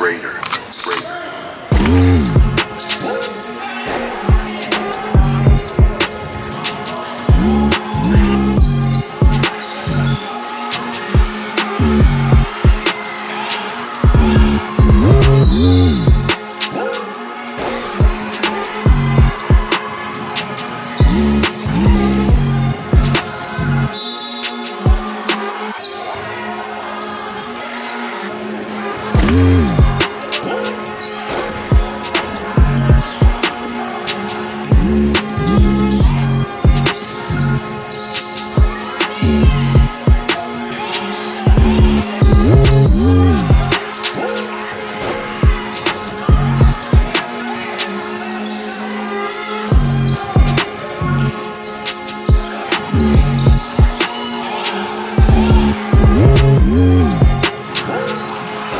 greater.